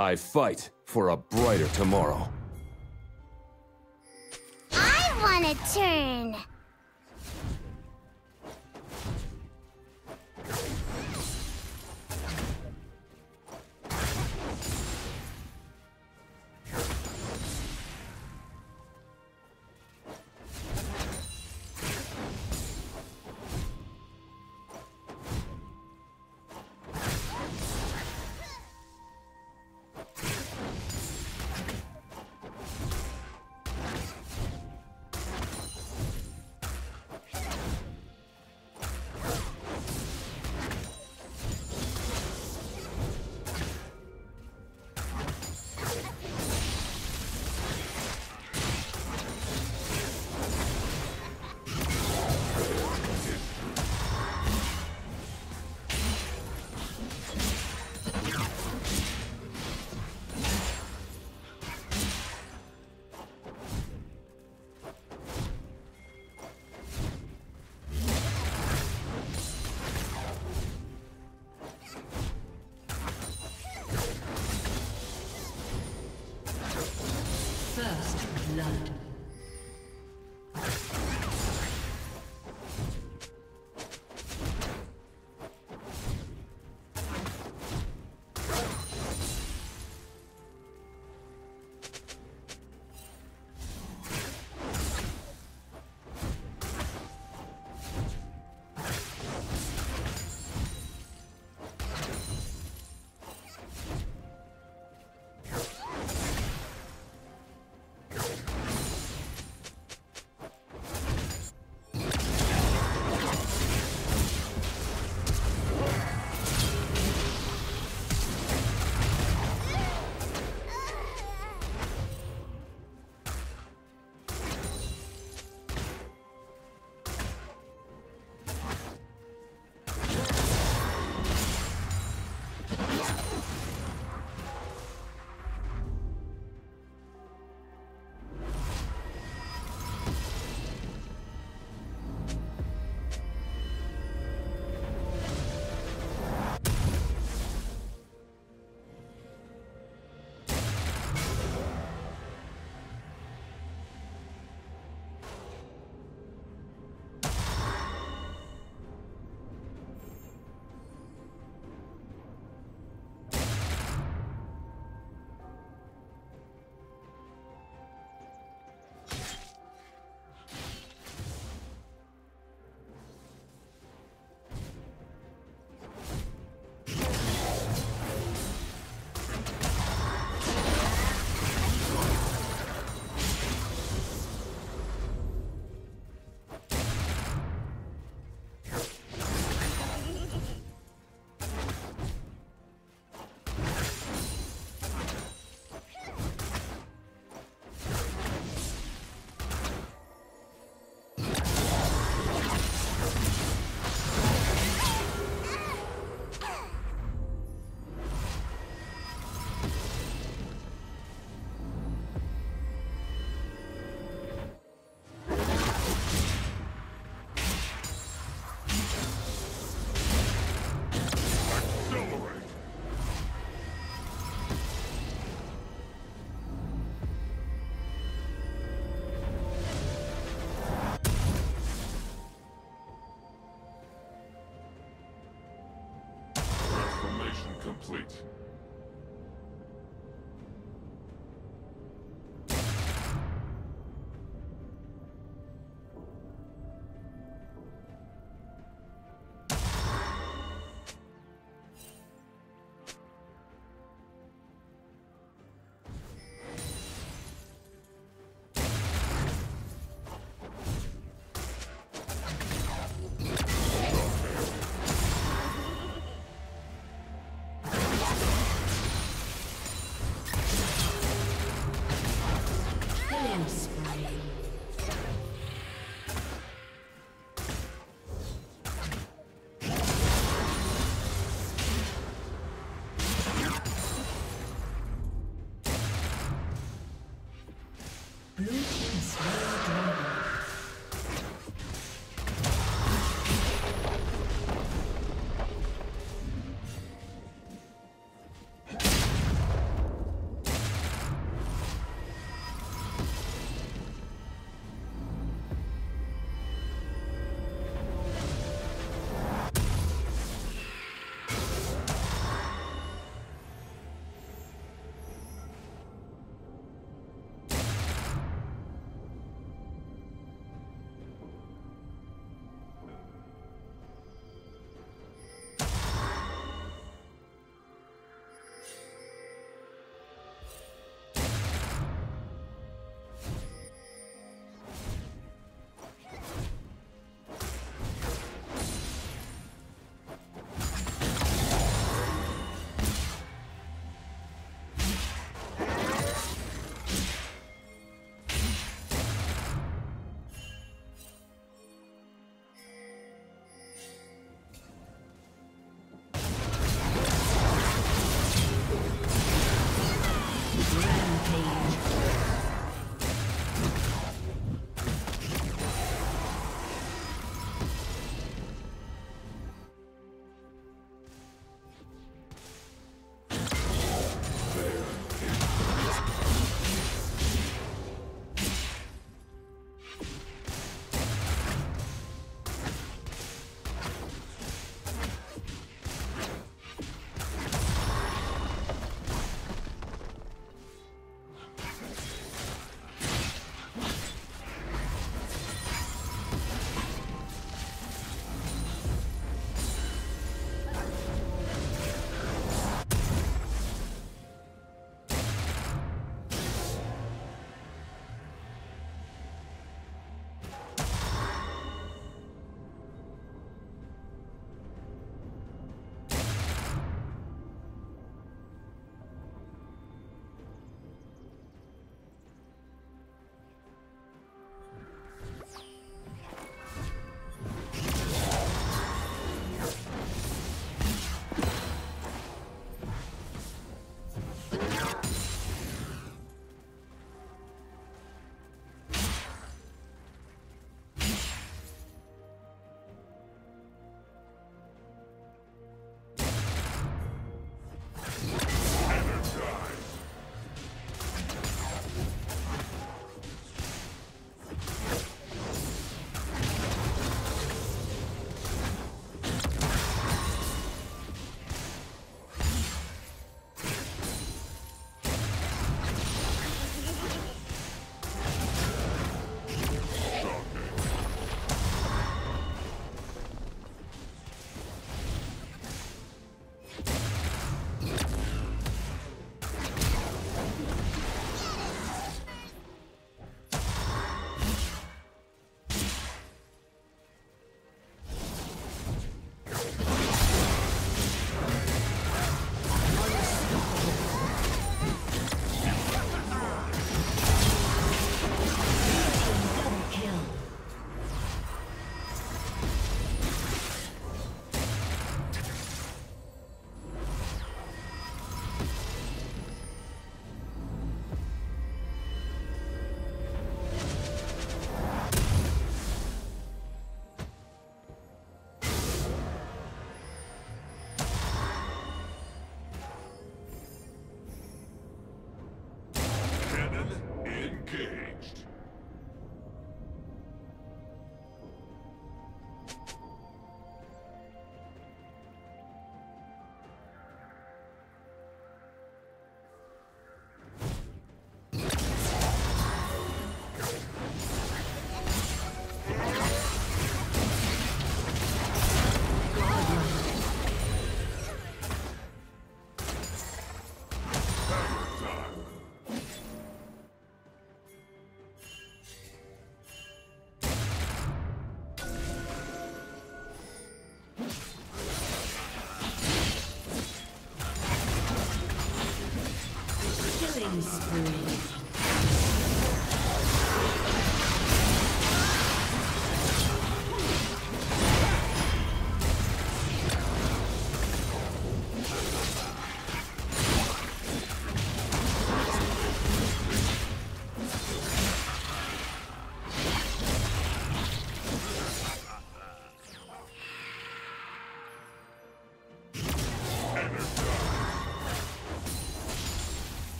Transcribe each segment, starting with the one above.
I fight for a brighter tomorrow. I want a turn.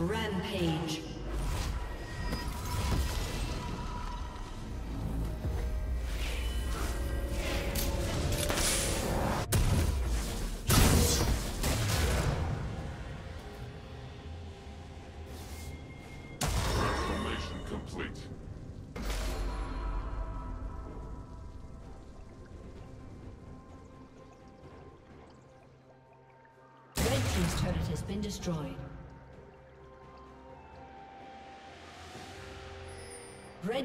Rampage. Transformation complete. Red Team's turret has been destroyed.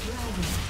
dragon.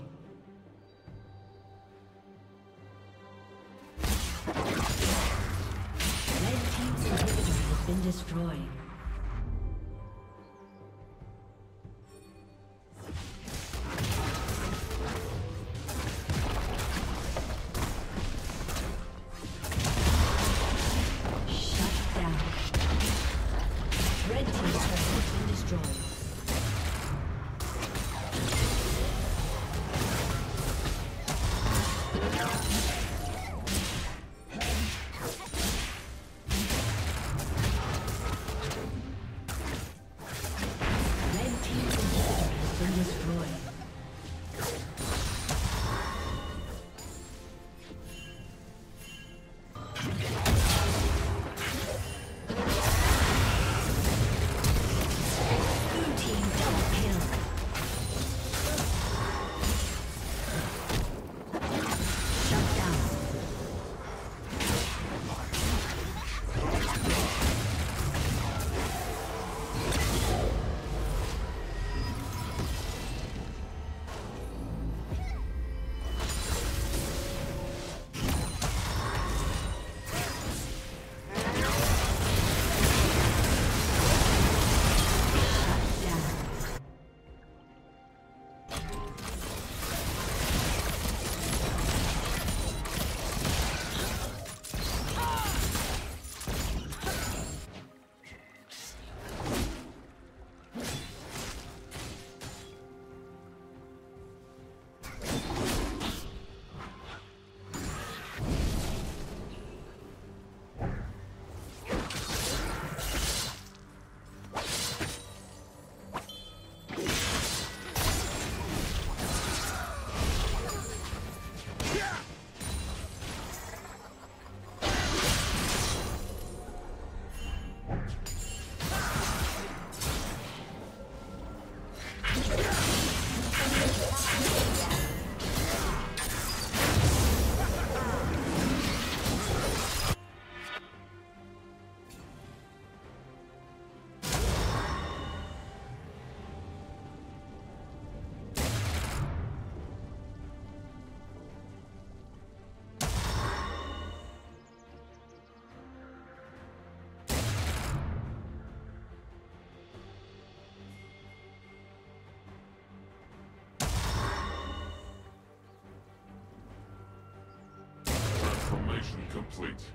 Mission complete.